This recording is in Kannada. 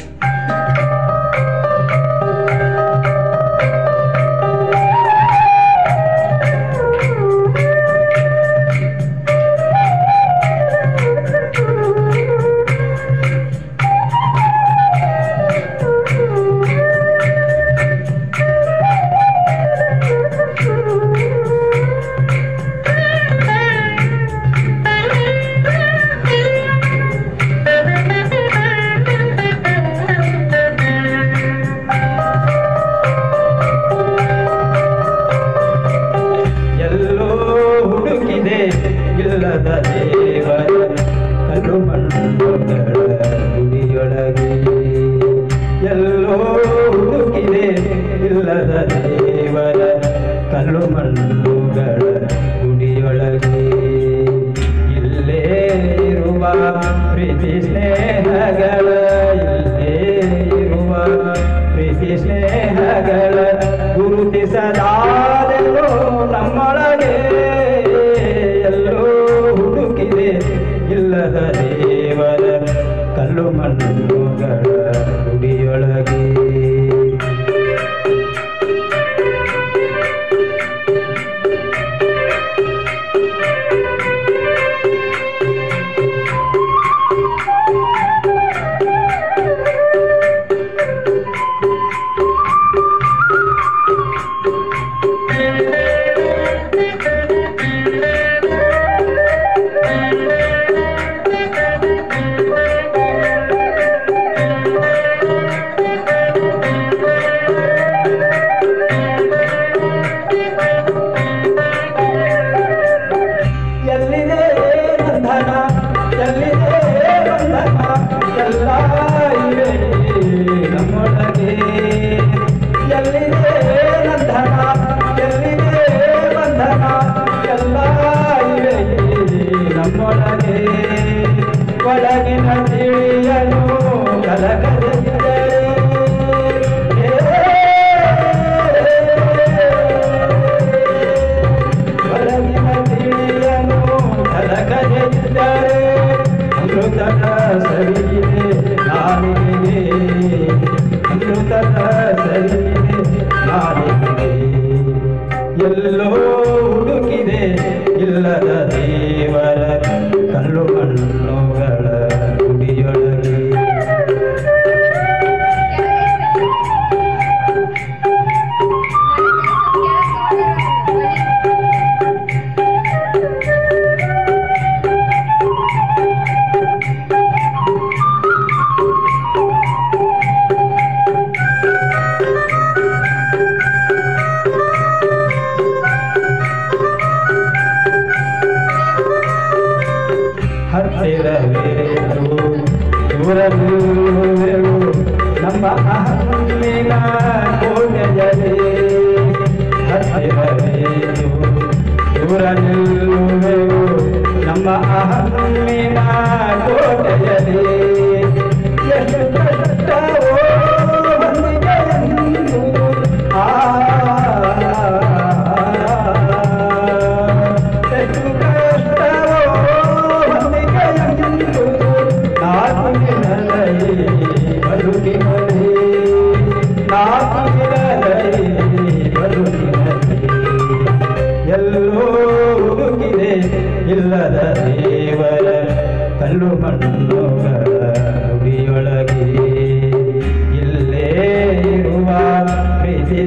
much. ಕಲ್ಲುಗಳ ಗುಡಿಯೊಳಗೆ ಇಲ್ಲೇ ಇರುವ ಪ್ರೀತಿ ಸ್ನೇಹಗಳ जीवन ಧನ್ಯರು ನಮ್ಮ ಅಹಂಗಿನ ಪುಣ್ಯದಲ್ಲಿ ಹತ್ತಿರಬೇಕು ದೂರ ನಮ್ಮ ಅಹಂಗಿನ ಕೋಟೆಯಲ್ಲಿ ಎಷ್ಟು ಎಲ್ಲೋ ಹುಡುಕಿದೆ ಇಲ್ಲದ ದೇವರ ಕಲ್ಲು ಮಣ್ಣುಗಳ ಗುಡಿಯೊಳಗೆ ಇಲ್ಲೇ ಇರುವ ಪ್ರೀತಿ